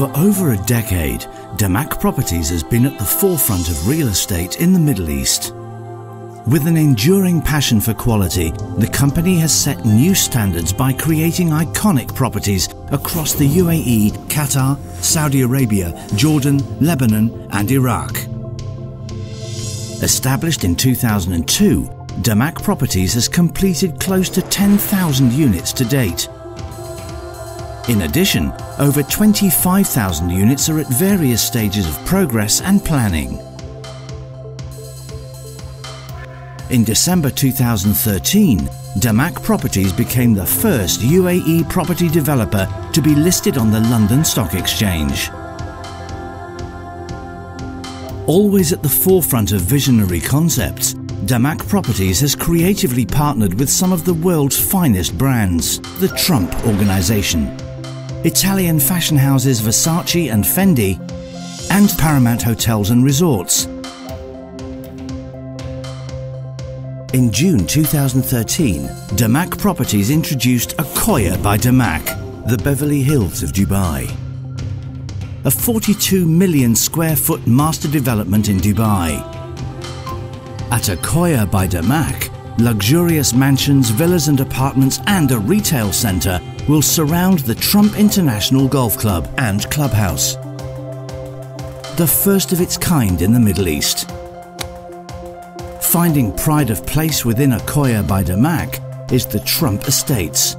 For over a decade, Damac Properties has been at the forefront of real estate in the Middle East. With an enduring passion for quality, the company has set new standards by creating iconic properties across the UAE, Qatar, Saudi Arabia, Jordan, Lebanon and Iraq. Established in 2002, Damac Properties has completed close to 10,000 units to date. In addition, over 25,000 units are at various stages of progress and planning. In December 2013, Damac Properties became the first UAE property developer to be listed on the London Stock Exchange. Always at the forefront of visionary concepts, Damac Properties has creatively partnered with some of the world's finest brands, the Trump Organization, Italian fashion houses Versace and Fendi, and Paramount Hotels and Resorts, In June 2013, Damac Properties introduced Akoya by Damac, the Beverly Hills of Dubai. A 42 million square foot master development in Dubai. At Akoya by Damac, luxurious mansions, villas and apartments and a retail centre will surround the Trump International Golf Club and Clubhouse. The first of its kind in the Middle East finding pride of place within Akoya by Damac is the Trump Estates,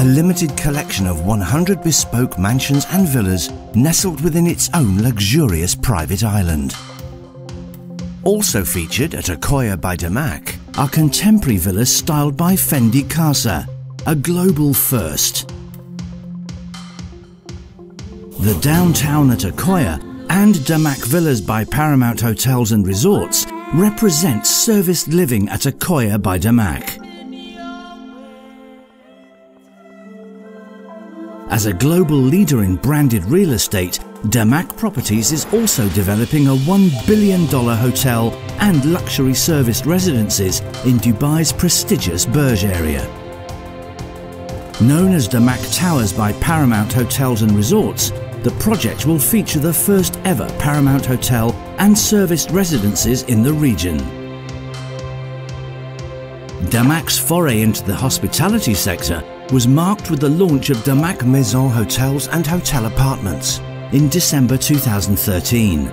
a limited collection of 100 bespoke mansions and villas nestled within its own luxurious private island. Also featured at Akoya by Damac are contemporary villas styled by Fendi Casa, a global first. The downtown at Akoya and Damac Villas by Paramount Hotels and Resorts represent serviced living at Akoya by Damac. As a global leader in branded real estate, Damac Properties is also developing a $1 billion hotel and luxury serviced residences in Dubai's prestigious Burj area. Known as Damac Towers by Paramount Hotels and Resorts, the project will feature the first ever Paramount Hotel and serviced residences in the region. Damac's foray into the hospitality sector was marked with the launch of Damac Maison Hotels and Hotel Apartments in December 2013.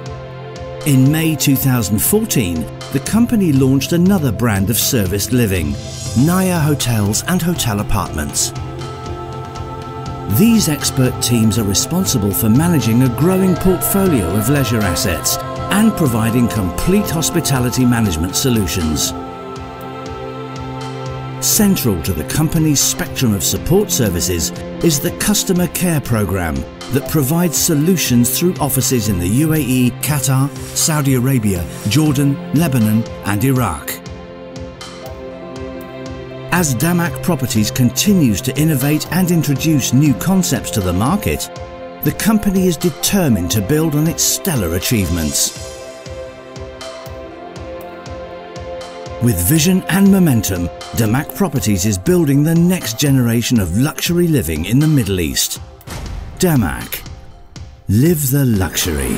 In May 2014, the company launched another brand of serviced living, Naya Hotels and Hotel Apartments. These expert teams are responsible for managing a growing portfolio of leisure assets and providing complete hospitality management solutions. Central to the company's spectrum of support services is the Customer Care Programme that provides solutions through offices in the UAE, Qatar, Saudi Arabia, Jordan, Lebanon and Iraq. As Damac Properties continues to innovate and introduce new concepts to the market, the company is determined to build on its stellar achievements. With vision and momentum, Damac Properties is building the next generation of luxury living in the Middle East. Damac. Live the luxury.